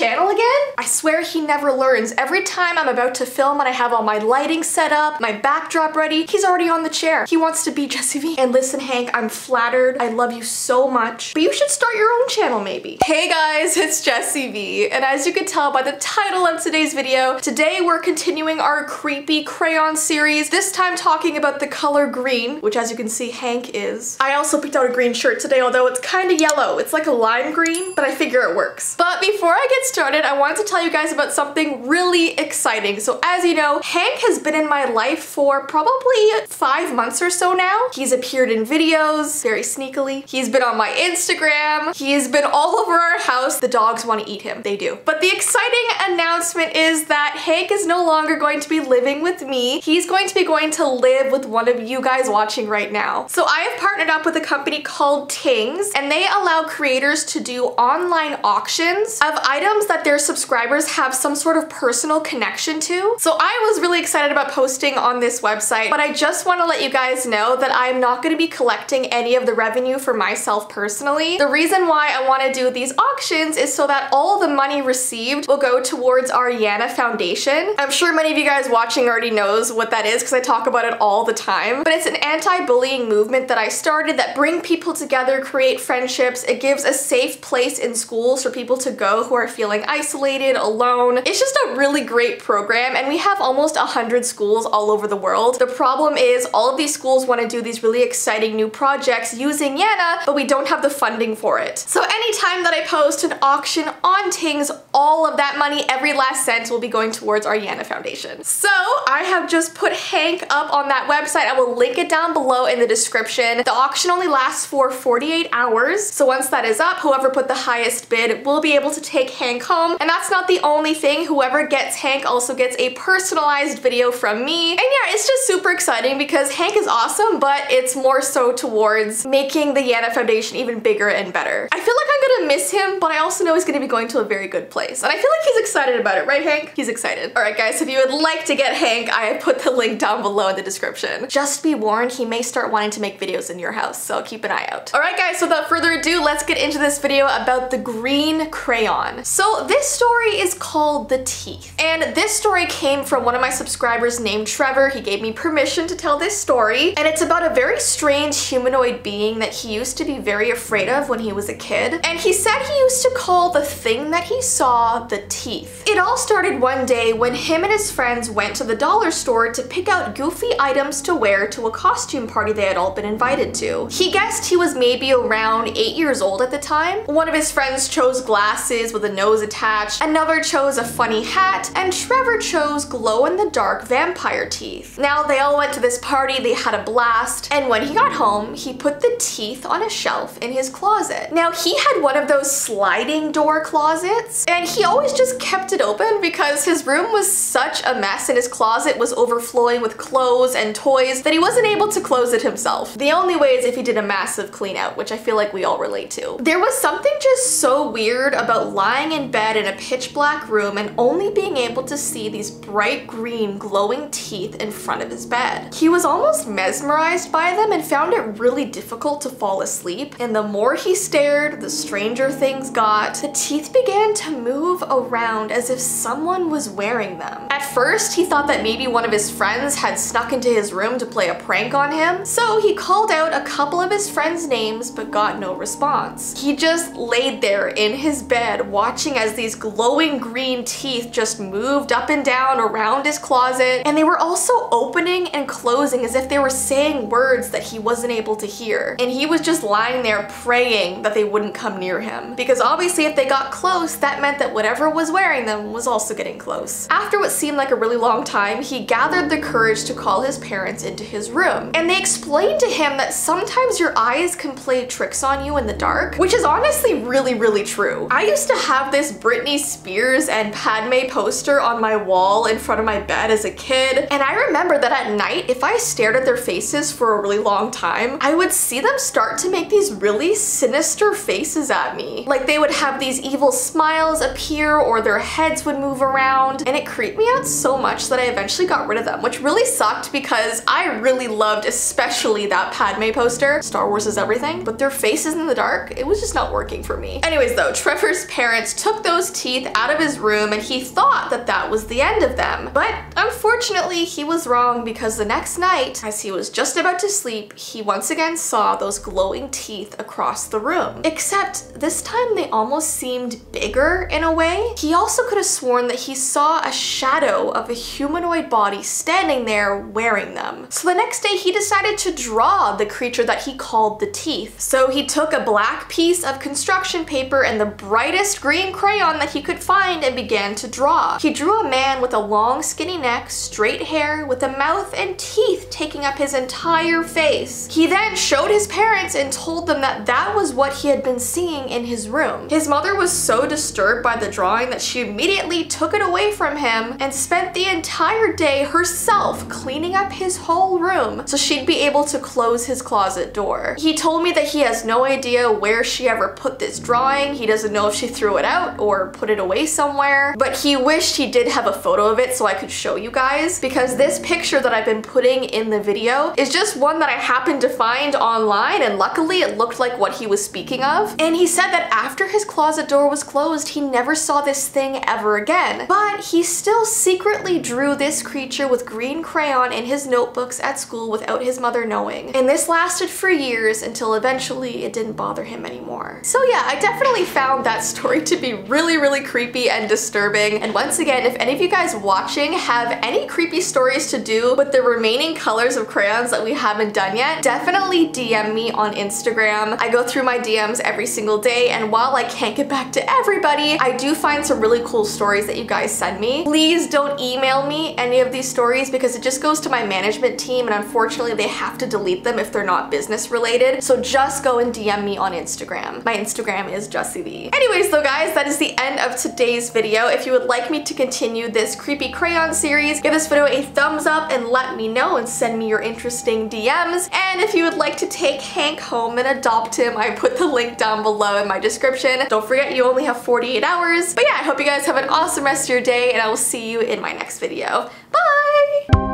channel again? I swear he never learns. Every time I'm about to film and I have all my lighting set up, my backdrop ready, he's already on the chair. He wants to be Jessii Vee. And listen, Hank, I'm flattered. I love you so much. But you should start your own channel maybe. Hey guys, it's Jessii Vee. And as you can tell by the title of today's video, today we're continuing our creepy crayon series, this time talking about the color green, which as you can see, Hank is. I also picked out a green shirt today, although it's kind of yellow. It's like a lime green, but I figure it works. But before I get started, I wanted to tell you guys about something really exciting. So as you know, Hank has been in my life for probably five months or so now. He's appeared in videos very sneakily. He's been on my Instagram. He's been all over our house. The dogs want to eat him. They do. But the exciting announcement is that Hank is no longer going to be living with me. He's going to be going to live with one of you guys watching right now. So I have partnered up with a company called Tingz and they allow creators to do online auctions of items that their subscribers have some sort of personal connection to. So I was really excited about posting on this website, but I just want to let you guys know that I'm not going to be collecting any of the revenue for myself personally. The reason why I want to do these auctions is so that all the money received will go towards our Yana Foundation. I'm sure many of you guys watching already knows what that is because I talk about it all the time, but it's an anti-bullying movement that I started that bring people together, create friendships. It gives a safe place in schools for people to go who are feeling isolated, alone. It's just a really great program and we have almost 100 schools all over the world. The problem is all of these schools want to do these really exciting new projects using Yana, but we don't have the funding for it. So anytime that I post an auction on Tingz, all of that money, every last cent will be going towards our Yana Foundation. So I have just put Hank up on that website. I will link it down below in the description. The auction only lasts for 48 hours. So once that is up, whoever put the highest bid will be able to take Hank home. And that's not the only thing. Whoever gets Hank also gets a personalized video from me. And yeah, it's just super exciting because Hank is awesome, but it's more so towards making the Yana Foundation even bigger and better. I feel like I'm gonna miss him, but I also know he's gonna be going to a very good place. And I feel like he's excited about it, right Hank? He's excited. All right guys, if you would like to get Hank, I put the link down below in the description. Just be warned, he may start wanting to make videos in your house, so keep an eye out. All right guys, so without further ado, let's get into this video about the green crayon. So this story is called The Teeth. And this story came from one of my subscribers named Trevor. He gave me permission to tell this story. And it's about a very strange humanoid being that he used to be very afraid of when he was a kid. And he said he used to call the thing that he saw the teeth. It all started one day when him and his friends went to the dollar store to pick out goofy items to wear to a costume party they had all been invited to. He guessed he was maybe around 8 years old at the time. One of his friends chose glasses with a nose attached, another chose a funny hat, and Trevor chose glow-in-the-dark vampire teeth. Now they all went to this party, they had a blast, and when he got home, he put the teeth on a shelf in his closet. Now he had one of those sliding door closets, and he always just kept it open because his room was such a mess and his closet was overflowing with clothes and toys that he wasn't able to close it himself. The only way is if he did a massive clean out, which I feel like we all relate to. There was something just so weird about lying in bed in a pitch black room and only being able to see these bright green glowing teeth in front of his bed. He was almost mesmerized by them and found it really difficult to fall asleep. And the more he stared, the stranger things got. The teeth began to move around as if someone was wearing them. At first, he thought that maybe one of his friends had snuck into his room to play a prank on him, so he called out a couple of his friends' names but got no response. He just laid there in his bed watching as these glowing green teeth just moved up and down around his closet and they were also opening and closing as if they were saying words that he wasn't able to hear. And he was just lying there praying that they wouldn't come near him because obviously if they got close that meant that whatever was wearing them was also getting close. After what seemed like a really long time, he gathered the courage to call his parents into his room and they explained to him that sometimes your eyes can play tricks on you in the dark, which is honestly really, really true. I used to have this Britney Spears and Padme poster on my wall in front of my bed as a kid, and I remember that at night, if I stared at their faces for a really long time, I would see them start to make these really sinister faces at me. Like they would have these evil smiles appear or their heads would move around, and it creeped me out so much that I eventually got rid of them, which really sucked because I really loved especially that Padme poster. Star Wars is everything, but their faces in the dark, it was just not working for me. Anyways though, Trevor's parents took those teeth out of his room and he thought that that was the end of them. But unfortunately, he was wrong because the next night, as he was just about to sleep, he once again saw those glowing teeth across the room. Except this time they almost seemed bigger in a way. He also could have sworn that he saw a shadow of a humanoid body standing there wearing them. So the next day he decided to draw the creature that he called the teeth. So he took a black piece of construction paper and the brightest green crayon that he could find and began to draw. He drew a man with a long skinny neck, straight hair, with a mouth and teeth taking up his entire face. He then showed his parents and told them that that was what he had been seeing in his room. His mother was so disturbed by the drawing that she immediately took it away from him and spent the entire day herself cleaning up his whole room so she'd be able to close his closet door. He told me that he has no idea where she ever put this drawing. He doesn't know if she threw it out or put it away somewhere, but he wished he did have a photo of it so I could show you guys because this picture that I've been putting in the video is just one that I happened to find online and luckily it looked like what he was speaking of. And he said that after his closet door was closed, he never saw this thing ever again. But he still secretly drew this creature with green crayon in his notebooks at school without his mother knowing. And this lasted for years until eventually it didn't bother him anymore. So yeah, I definitely found that story to be really, really creepy and disturbing. And once again, if any of you guys watching have any creepy stories to do with the remaining colors of crayons that we haven't done yet, definitely DM me on Instagram. I go through my DMs every single day and while I can't get back to everybody, I do find some really cool stories that you guys send me. Please don't email me any of these stories because it just goes to my management team and unfortunately they have to delete them if they're not business related. So just go and DM me on Instagram. My Instagram is JessiiVee. Anyways though guys, that is the end of today's video. If you would like me to continue this creepy crayon series, give this video a thumbs up and let me know and send me your interesting DMs. And if you would like to take Hank home and adopt him, I put the link down below in my description. Don't forget you only have 48 hours. But yeah, I hope you guys have an awesome rest of your day and I will see you in my next video. Bye!